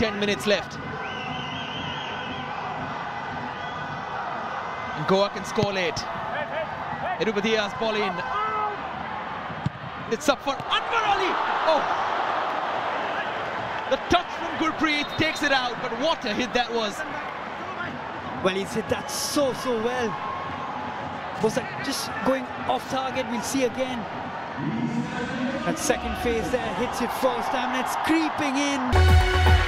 10 minutes left. And Goa can score late. Edu Bedia's ball in. It's up for Anwar Ali. Oh! The touch from Gurpreet takes it out, but what a hit that was. Well, he's hit that so, so well. Was that just going off target? We'll see again. That second phase there hits it first time and it's creeping in.